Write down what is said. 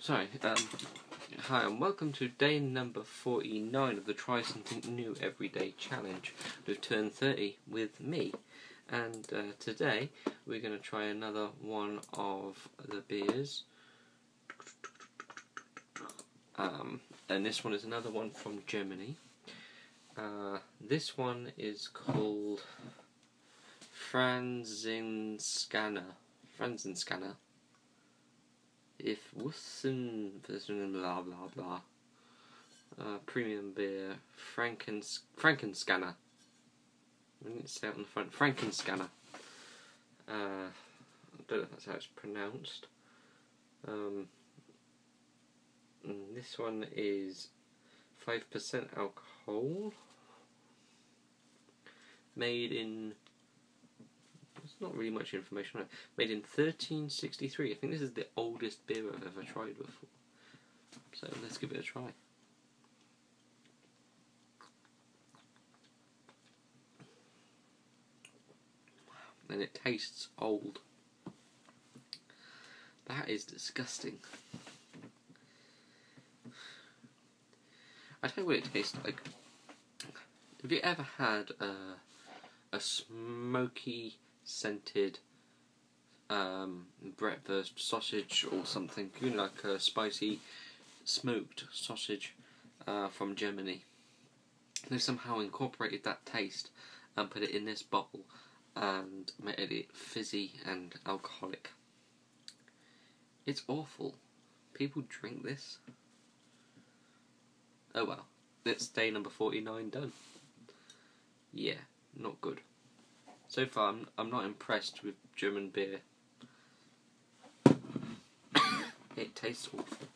sorry. Um, hi, and welcome to day number 49 of the Try Something New Everyday Challenge with Turn 30 with me. And uh, today we're going to try another one of the beers. Um, and this one is another one from Germany. Uh, this one is called Franziskaner. Franziskaner if Wussen blah blah blah. Uh, premium beer, Frankens Frankenscanner. I didn't say it on the front. Frankenscanner. Uh, I don't know if that's how it's pronounced. Um, this one is five percent alcohol. Made in not really much information. Made in 1363. I think this is the oldest beer I've ever tried before. So let's give it a try. And it tastes old. That is disgusting. I tell you what it tastes like. Have you ever had a, a smoky scented um, breakfast sausage or something, you know, like a spicy smoked sausage uh, from Germany. They somehow incorporated that taste and put it in this bottle and made it fizzy and alcoholic. It's awful. People drink this. Oh well. It's day number 49 done. Yeah, not good. So far, I'm, I'm not impressed with German beer. it tastes awful.